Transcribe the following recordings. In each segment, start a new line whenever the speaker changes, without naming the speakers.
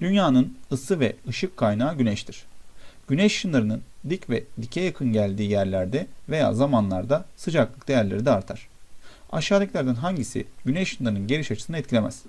Dünyanın ısı ve ışık kaynağı güneştir. Güneş ışınlarının dik ve dike yakın geldiği yerlerde veya zamanlarda sıcaklık değerleri de artar. Aşağıdakilerden hangisi güneş ışınlarının geliş açısını etkilemez?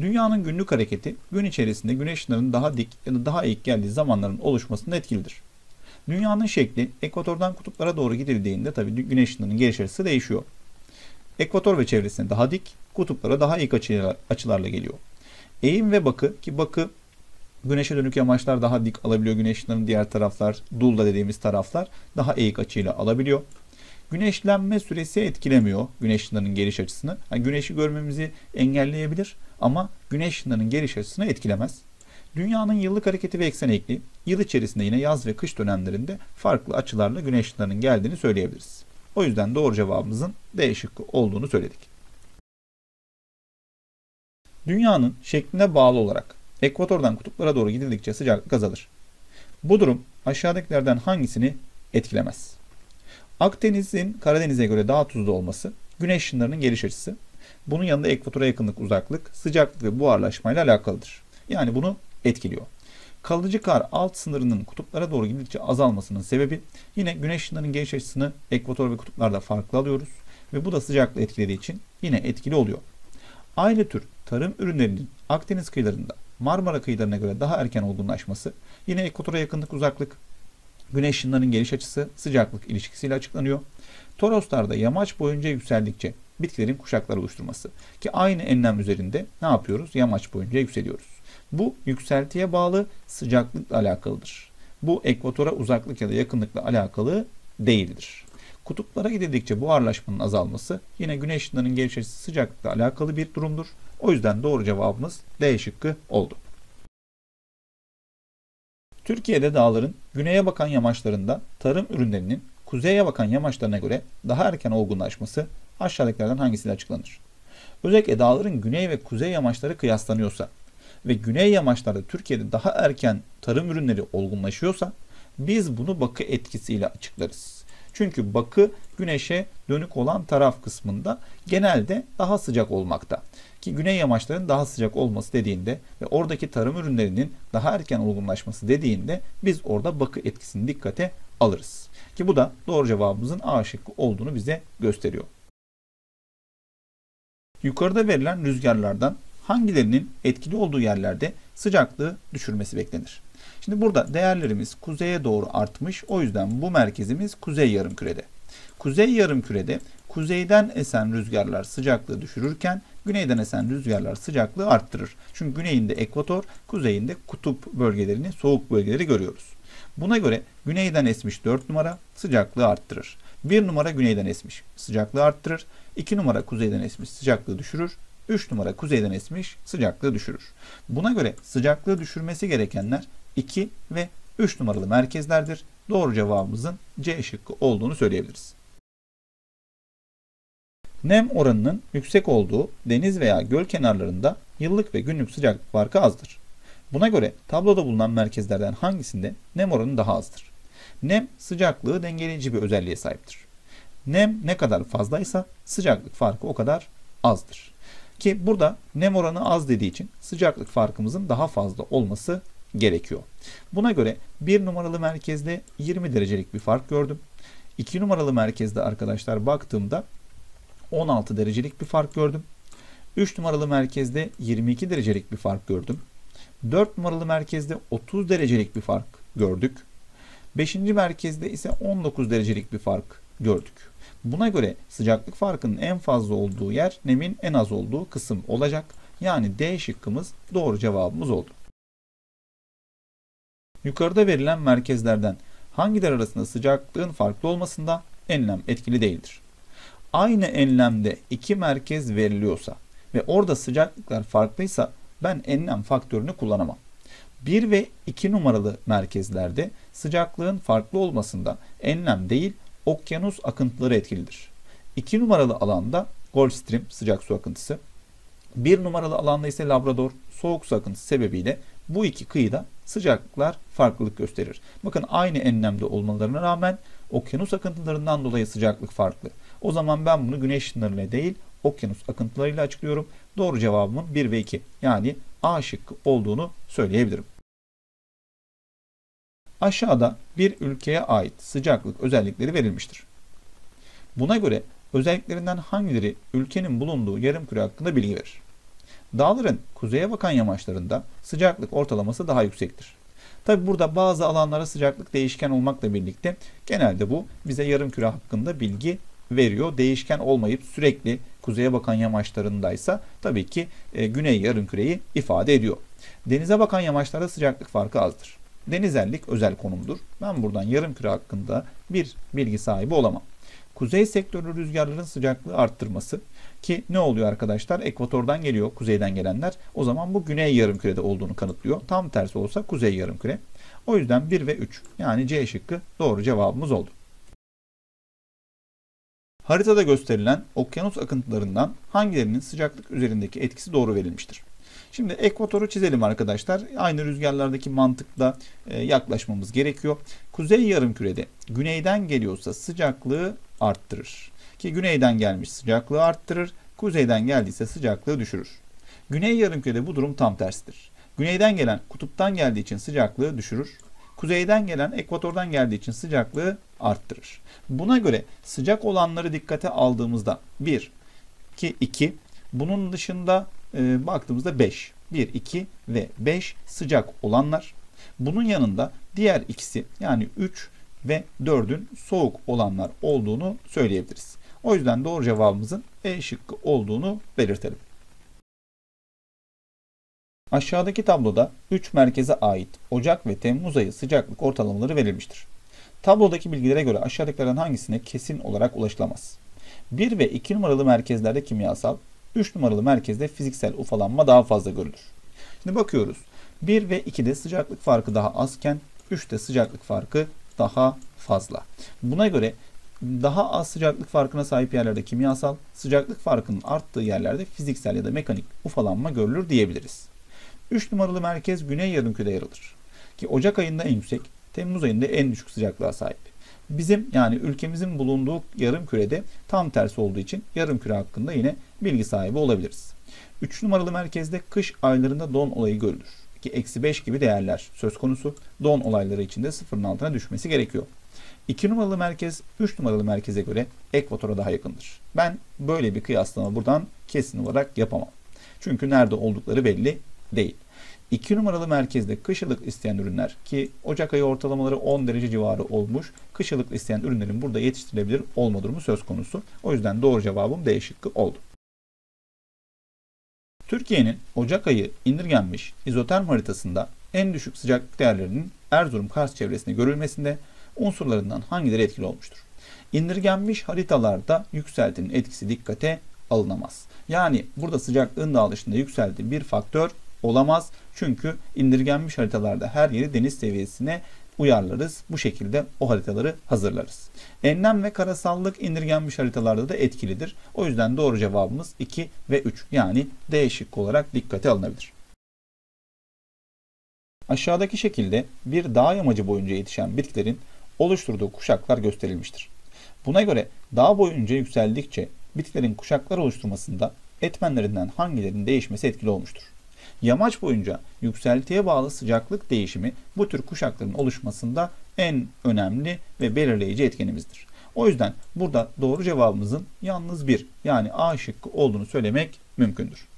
Dünyanın günlük hareketi gün içerisinde güneş ışınlarının daha dik ya da daha eğik geldiği zamanların oluşmasında etkilidir. Dünyanın şekli ekvatordan kutuplara doğru gidildiğinde tabi güneş ışınlarının geliş açısı değişiyor. Ekvator ve çevresine daha dik, kutuplara daha eğik açılarla geliyor. Eğim ve bakı ki bakı güneşe dönük yamaçlar daha dik alabiliyor. Güneş ışınlarının diğer taraflar, dulda dediğimiz taraflar daha eğik açıyla alabiliyor. Güneşlenme süresi etkilemiyor güneş ışınlarının geliş açısını. Yani güneşi görmemizi engelleyebilir ama güneş ışınlarının geliş açısını etkilemez. Dünyanın yıllık hareketi ve eksen ekli, yıl içerisinde yine yaz ve kış dönemlerinde farklı açılarla güneş ışınlarının geldiğini söyleyebiliriz. O yüzden doğru cevabımızın D şıkkı olduğunu söyledik. Dünyanın şekline bağlı olarak ekvatordan kutuplara doğru gidildikçe sıcaklık azalır. Bu durum aşağıdakilerden hangisini etkilemez? Akdeniz'in Karadeniz'e göre daha tuzlu olması, güneş ışınlarının geliş açısı, bunun yanında ekvatora yakınlık uzaklık, sıcaklık ve buharlaşmayla alakalıdır. Yani bunu etkiliyor. Kalıcı kar alt sınırının kutuplara doğru gidildikçe azalmasının sebebi yine güneş ışınlarının geliş açısını ekvator ve kutuplarda farklı alıyoruz ve bu da sıcaklığı etkilediği için yine etkili oluyor. Aynı tür tarım ürünlerinin Akdeniz kıyılarında Marmara kıyılarına göre daha erken olgunlaşması, yine ekvatora yakınlık uzaklık, güneş ışınlarının geliş açısı sıcaklık ilişkisiyle açıklanıyor. Toroslarda yamaç boyunca yükseldikçe bitkilerin kuşaklar oluşturması ki aynı enlem üzerinde ne yapıyoruz? Yamaç boyunca yükseliyoruz. Bu yükseltiye bağlı sıcaklıkla alakalıdır. Bu ekvatora uzaklık ya da yakınlıkla alakalı değildir. Kutuplara gidildikçe buharlaşmanın azalması yine güneş ışınlarının açısı sıcaklıkla alakalı bir durumdur. O yüzden doğru cevabımız D şıkkı oldu. Türkiye'de dağların güneye bakan yamaçlarında tarım ürünlerinin kuzeye bakan yamaçlarına göre daha erken olgunlaşması aşağıdakilerden hangisiyle açıklanır? Özellikle dağların güney ve kuzey yamaçları kıyaslanıyorsa ve güney yamaçlarda Türkiye'de daha erken tarım ürünleri olgunlaşıyorsa biz bunu bakı etkisiyle açıklarız. Çünkü bakı güneşe dönük olan taraf kısmında genelde daha sıcak olmakta. Ki güney yamaçların daha sıcak olması dediğinde ve oradaki tarım ürünlerinin daha erken olgunlaşması dediğinde biz orada bakı etkisini dikkate alırız. Ki bu da doğru cevabımızın A şıkkı olduğunu bize gösteriyor. Yukarıda verilen rüzgarlardan hangilerinin etkili olduğu yerlerde sıcaklığı düşürmesi beklenir? Şimdi burada değerlerimiz kuzeye doğru artmış. O yüzden bu merkezimiz kuzey yarımkürede. Kuzey yarımkürede kuzeyden esen rüzgarlar sıcaklığı düşürürken güneyden esen rüzgarlar sıcaklığı arttırır. Çünkü güneyinde ekvator, kuzeyinde kutup bölgelerini, soğuk bölgeleri görüyoruz. Buna göre güneyden esmiş 4 numara sıcaklığı arttırır. 1 numara güneyden esmiş sıcaklığı arttırır. 2 numara kuzeyden esmiş sıcaklığı düşürür. 3 numara kuzeyden esmiş sıcaklığı düşürür. Buna göre sıcaklığı düşürmesi gerekenler 2 ve 3 numaralı merkezlerdir. Doğru cevabımızın C şıkkı olduğunu söyleyebiliriz. Nem oranının yüksek olduğu deniz veya göl kenarlarında yıllık ve günlük sıcaklık farkı azdır. Buna göre tabloda bulunan merkezlerden hangisinde nem oranı daha azdır? Nem sıcaklığı dengeleyici bir özelliğe sahiptir. Nem ne kadar fazlaysa sıcaklık farkı o kadar azdır. Ki burada nem oranı az dediği için sıcaklık farkımızın daha fazla olması gerekiyor. Buna göre 1 numaralı merkezde 20 derecelik bir fark gördüm. 2 numaralı merkezde arkadaşlar baktığımda 16 derecelik bir fark gördüm. 3 numaralı merkezde 22 derecelik bir fark gördüm. 4 numaralı merkezde 30 derecelik bir fark gördük. 5. merkezde ise 19 derecelik bir fark gördük. Buna göre sıcaklık farkının en fazla olduğu yer nemin en az olduğu kısım olacak. Yani D şıkkımız doğru cevabımız oldu. Yukarıda verilen merkezlerden hangileri arasında sıcaklığın farklı olmasında enlem etkili değildir. Aynı enlemde iki merkez veriliyorsa ve orada sıcaklıklar farklıysa ben enlem faktörünü kullanamam. 1 ve 2 numaralı merkezlerde sıcaklığın farklı olmasında enlem değil okyanus akıntıları etkilidir. 2 numaralı alanda Gulf Stream sıcak su akıntısı, 1 numaralı alanda ise Labrador soğuk su akıntısı sebebiyle bu iki kıyıda sıcaklıklar farklılık gösterir. Bakın aynı enlemde olmalarına rağmen okyanus akıntılarından dolayı sıcaklık farklı. O zaman ben bunu güneş ışınlarıyla değil okyanus akıntılarıyla açıklıyorum. Doğru cevabımın 1 ve 2 yani A şıkkı olduğunu söyleyebilirim. Aşağıda bir ülkeye ait sıcaklık özellikleri verilmiştir. Buna göre özelliklerinden hangileri ülkenin bulunduğu yarımküre hakkında bilgi verir? Dağların kuzeye bakan yamaçlarında sıcaklık ortalaması daha yüksektir. Tabi burada bazı alanlara sıcaklık değişken olmakla birlikte genelde bu bize yarımküre hakkında bilgi veriyor. Değişken olmayıp sürekli kuzeye bakan yamaçlarındaysa tabii ki e, güney yarımküreyi ifade ediyor. Denize bakan yamaçlarda sıcaklık farkı azdır. Denizellik özel konumdur. Ben buradan yarımküre hakkında bir bilgi sahibi olamam. Kuzey sektörlü rüzgarların sıcaklığı arttırması ki ne oluyor arkadaşlar? Ekvatordan geliyor kuzeyden gelenler. O zaman bu güney yarımkürede olduğunu kanıtlıyor. Tam tersi olsa kuzey yarımküre. O yüzden 1 ve 3 yani C şıkkı doğru cevabımız oldu. Haritada gösterilen okyanus akıntılarından hangilerinin sıcaklık üzerindeki etkisi doğru verilmiştir? Şimdi ekvatoru çizelim arkadaşlar. Aynı rüzgarlardaki mantıkla e, yaklaşmamız gerekiyor. Kuzey yarımkürede güneyden geliyorsa sıcaklığı arttırır. Ki güneyden gelmiş sıcaklığı arttırır, kuzeyden geldiyse sıcaklığı düşürür. Güney yarımkürede bu durum tam tersidir. Güneyden gelen kutuptan geldiği için sıcaklığı düşürür. Kuzeyden gelen ekvatordan geldiği için sıcaklığı arttırır. Buna göre sıcak olanları dikkate aldığımızda 1, 2, 2 bunun dışında e, baktığımızda 5. 1, 2 ve 5 sıcak olanlar. Bunun yanında diğer ikisi yani 3 ve 4'ün soğuk olanlar olduğunu söyleyebiliriz. O yüzden doğru cevabımızın E şıkkı olduğunu belirtelim. Aşağıdaki tabloda 3 merkeze ait Ocak ve Temmuz ayı sıcaklık ortalamaları verilmiştir. Tablodaki bilgilere göre aşağıdakilerden hangisine kesin olarak ulaşılamaz? 1 ve 2 numaralı merkezlerde kimyasal, 3 numaralı merkezde fiziksel ufalanma daha fazla görülür. Şimdi bakıyoruz. 1 ve 2'de sıcaklık farkı daha azken 3'te sıcaklık farkı daha fazla. Buna göre daha az sıcaklık farkına sahip yerlerde kimyasal, sıcaklık farkının arttığı yerlerde fiziksel ya da mekanik ufalanma görülür diyebiliriz. 3 numaralı merkez güney yarımkürede yer alır. Ki Ocak ayında en yüksek, Temmuz ayında en düşük sıcaklığa sahip. Bizim yani ülkemizin bulunduğu yarım kürede tam tersi olduğu için yarım küre hakkında yine bilgi sahibi olabiliriz. 3 numaralı merkezde kış aylarında don olayı görülür. Ki eksi 5 gibi değerler söz konusu don olayları içinde sıfırın altına düşmesi gerekiyor. 2 numaralı merkez 3 numaralı merkeze göre ekvatora daha yakındır. Ben böyle bir kıyaslama buradan kesin olarak yapamam. Çünkü nerede oldukları belli değil. 2 numaralı merkezde kışılık isteyen ürünler ki Ocak ayı ortalamaları 10 derece civarı olmuş. Kışılık isteyen ürünlerin burada yetiştirilebilir olma durumu söz konusu. O yüzden doğru cevabım D şıkkı oldu. Türkiye'nin Ocak ayı indirgenmiş izoterm haritasında en düşük sıcaklık değerlerinin Erzurum-Kars çevresinde görülmesinde unsurlarından hangileri etkili olmuştur? İndirgenmiş haritalarda yükseltinin etkisi dikkate alınamaz. Yani burada sıcaklığın dağılışında yükseldiği bir faktör olamaz. Çünkü indirgenmiş haritalarda her yeri deniz seviyesine uyarlarız. Bu şekilde o haritaları hazırlarız. Enlem ve karasallık indirgenmiş haritalarda da etkilidir. O yüzden doğru cevabımız 2 ve 3 yani D şıkkı olarak dikkate alınabilir. Aşağıdaki şekilde bir dağ yamacı boyunca yetişen bitkilerin oluşturduğu kuşaklar gösterilmiştir. Buna göre dağ boyunca yükseldikçe bitkilerin kuşaklar oluşturmasında etmenlerinden hangilerinin değişmesi etkili olmuştur? Yamaç boyunca yükseltiye bağlı sıcaklık değişimi bu tür kuşakların oluşmasında en önemli ve belirleyici etkenimizdir. O yüzden burada doğru cevabımızın yalnız bir yani A şıkkı olduğunu söylemek mümkündür.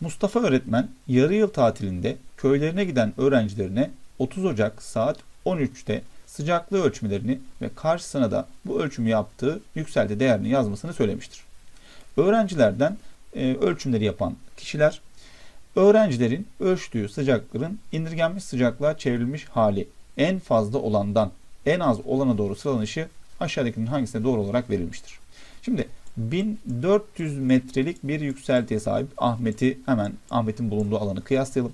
Mustafa öğretmen yarı yıl tatilinde köylerine giden öğrencilerine 30 Ocak saat 13'te sıcaklığı ölçmelerini ve karşısına da bu ölçümü yaptığı yükselti değerini yazmasını söylemiştir. Öğrencilerden e, ölçümleri yapan kişiler öğrencilerin ölçtüğü sıcaklıkların indirgenmiş sıcaklığa çevrilmiş hali en fazla olandan en az olana doğru sıralanışı aşağıdakinin hangisine doğru olarak verilmiştir. Şimdi 1400 metrelik bir yükseltiye sahip Ahmet'i hemen Ahmet'in bulunduğu alanı kıyaslayalım.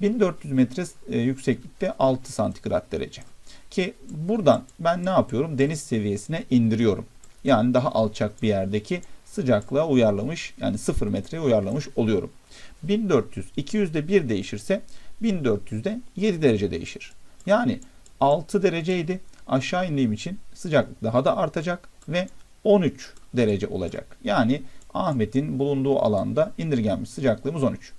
1400 metre e, yükseklikte 6 santigrat derece. Ki buradan ben ne yapıyorum? Deniz seviyesine indiriyorum. Yani daha alçak bir yerdeki sıcaklığa uyarlamış yani 0 metreye uyarlamış oluyorum. 1400 200'de 1 değişirse 1400'de 7 derece değişir. Yani 6 dereceydi. Aşağı indiğim için sıcaklık daha da artacak ve 13 derece olacak. Yani Ahmet'in bulunduğu alanda indirgenmiş sıcaklığımız 13.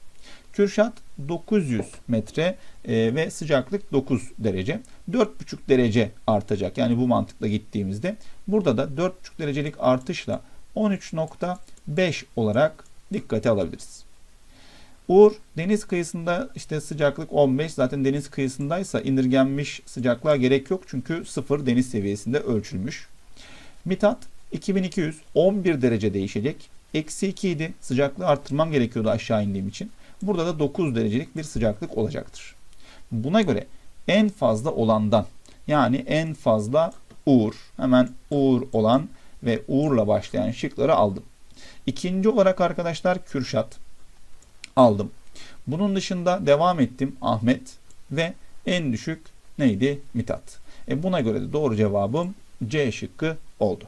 Kürşat 900 metre e, ve sıcaklık 9 derece. 4,5 derece artacak. Yani bu mantıkla gittiğimizde burada da 4,5 derecelik artışla 13.5 olarak dikkate alabiliriz. Uğur deniz kıyısında işte sıcaklık 15 zaten deniz kıyısındaysa indirgenmiş sıcaklığa gerek yok çünkü sıfır deniz seviyesinde ölçülmüş. Mithat 2200 11 derece değişecek. Eksi 2 idi sıcaklığı arttırmam gerekiyordu aşağı indiğim için. Burada da 9 derecelik bir sıcaklık olacaktır. Buna göre en fazla olandan yani en fazla Uğur hemen Uğur olan ve Uğur'la başlayan şıkları aldım. İkinci olarak arkadaşlar Kürşat aldım. Bunun dışında devam ettim Ahmet ve en düşük neydi? Mitat. E buna göre de doğru cevabım C şıkkı oldu.